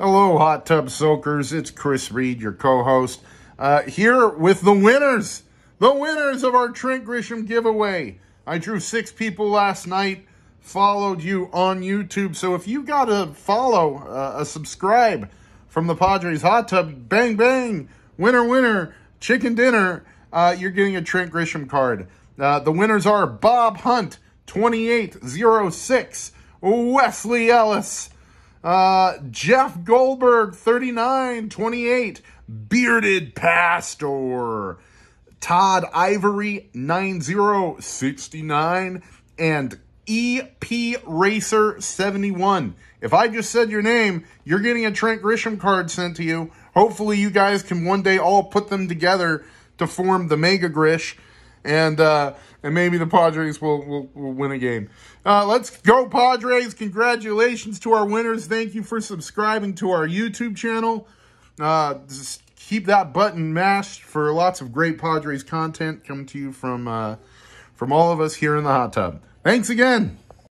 Hello, Hot Tub Soakers. It's Chris Reed, your co-host, uh, here with the winners. The winners of our Trent Grisham giveaway. I drew six people last night, followed you on YouTube. So if you got a follow, uh, a subscribe from the Padres Hot Tub, bang, bang, winner, winner, chicken dinner, uh, you're getting a Trent Grisham card. Uh, the winners are Bob Hunt, 2806, Wesley Ellis, uh, Jeff Goldberg, 39, 28. Bearded Pastor. Todd Ivory, 9069. And EP Racer 71. If I just said your name, you're getting a Trent Grisham card sent to you. Hopefully you guys can one day all put them together to form the Mega Grish. And, uh, and maybe the Padres will, will, will win a game. Uh, let's go, Padres. Congratulations to our winners. Thank you for subscribing to our YouTube channel. Uh, just keep that button mashed for lots of great Padres content coming to you from, uh, from all of us here in the hot tub. Thanks again.